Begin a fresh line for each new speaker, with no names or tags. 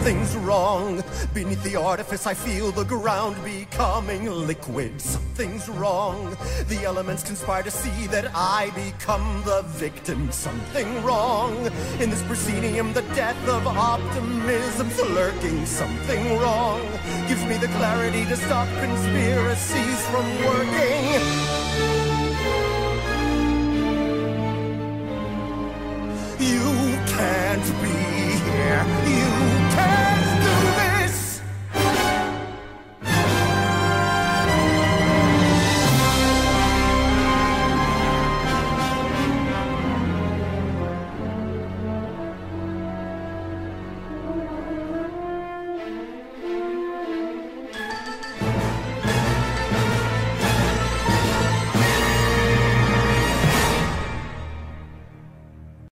Something's wrong. Beneath the artifice, I feel the ground becoming liquid. Something's wrong. The elements conspire to see that I become the victim. Something wrong. In this proscenium, the death of optimism's lurking. Something wrong. Gives me the clarity to stop conspiracies from working. You